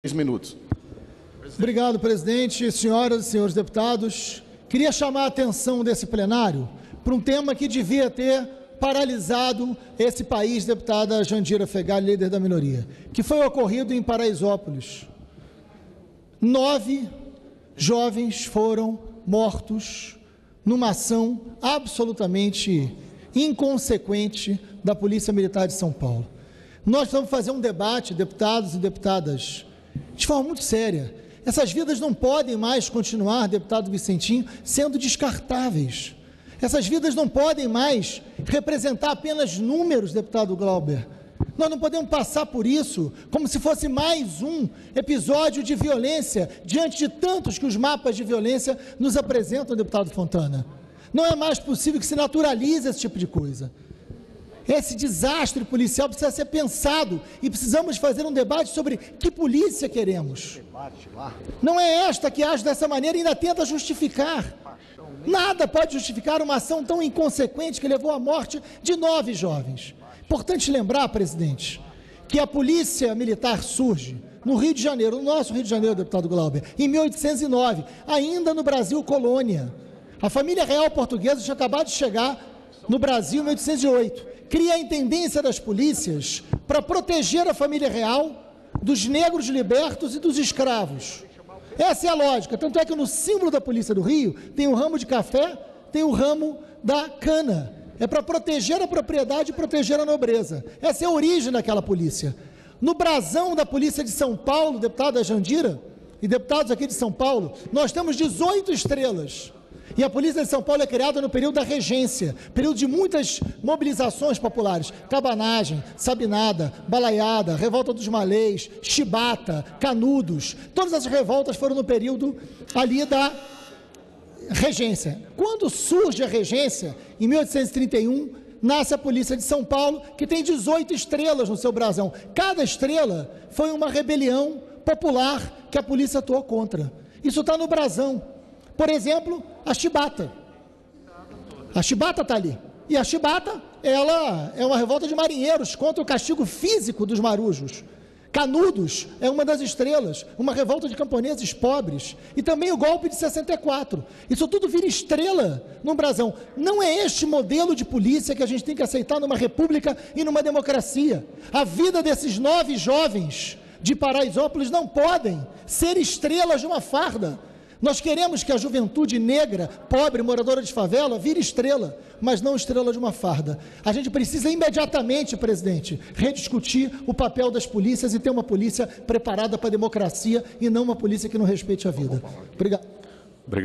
Três minutos. Obrigado, presidente. Senhoras e senhores deputados, queria chamar a atenção desse plenário para um tema que devia ter paralisado esse país, deputada Jandira Fegali, líder da minoria, que foi ocorrido em Paraisópolis. Nove jovens foram mortos numa ação absolutamente inconsequente da Polícia Militar de São Paulo. Nós vamos fazer um debate, deputados e deputadas, de forma muito séria. Essas vidas não podem mais continuar, deputado Vicentinho, sendo descartáveis. Essas vidas não podem mais representar apenas números, deputado Glauber. Nós não podemos passar por isso como se fosse mais um episódio de violência diante de tantos que os mapas de violência nos apresentam, deputado Fontana. Não é mais possível que se naturalize esse tipo de coisa. Esse desastre policial precisa ser pensado e precisamos fazer um debate sobre que polícia queremos. Não é esta que age dessa maneira e ainda tenta justificar. Nada pode justificar uma ação tão inconsequente que levou à morte de nove jovens. Importante lembrar, presidente, que a polícia militar surge no Rio de Janeiro, no nosso Rio de Janeiro, deputado Glauber, em 1809, ainda no Brasil colônia. A família real portuguesa tinha acabado de chegar no Brasil em 1808 cria a intendência das polícias para proteger a família real dos negros libertos e dos escravos. Essa é a lógica. Tanto é que no símbolo da Polícia do Rio tem o ramo de café, tem o ramo da cana. É para proteger a propriedade e proteger a nobreza. Essa é a origem daquela polícia. No brasão da Polícia de São Paulo, deputada Jandira e deputados aqui de São Paulo, nós temos 18 estrelas. E a Polícia de São Paulo é criada no período da regência, período de muitas mobilizações populares, cabanagem, sabinada, balaiada, revolta dos malês, chibata, canudos. Todas essas revoltas foram no período ali da regência. Quando surge a regência, em 1831, nasce a Polícia de São Paulo, que tem 18 estrelas no seu brasão. Cada estrela foi uma rebelião popular que a polícia atuou contra. Isso está no brasão. Por exemplo, a chibata. A chibata está ali. E a chibata, ela é uma revolta de marinheiros contra o castigo físico dos marujos. Canudos é uma das estrelas, uma revolta de camponeses pobres. E também o golpe de 64. Isso tudo vira estrela no brasão. Não é este modelo de polícia que a gente tem que aceitar numa república e numa democracia. A vida desses nove jovens de Paraisópolis não podem ser estrelas de uma farda. Nós queremos que a juventude negra, pobre, moradora de favela, vire estrela, mas não estrela de uma farda. A gente precisa imediatamente, presidente, rediscutir o papel das polícias e ter uma polícia preparada para a democracia e não uma polícia que não respeite a vida. Obrigado.